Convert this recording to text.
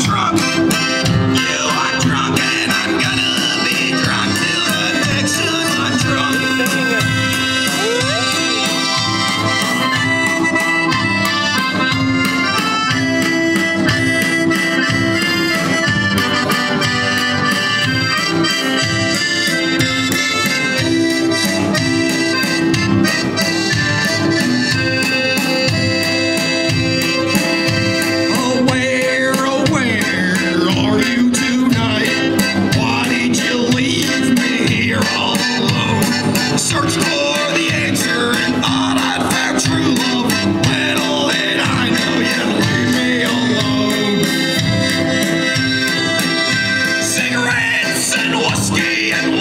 truck. and whiskey and